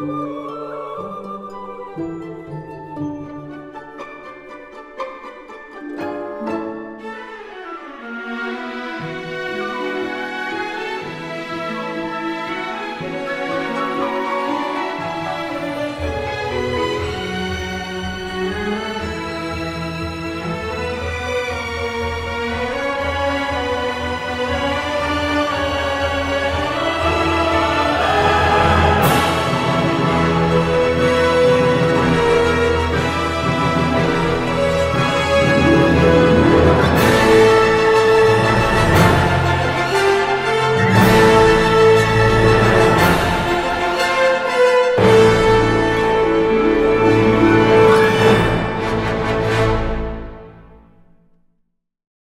Música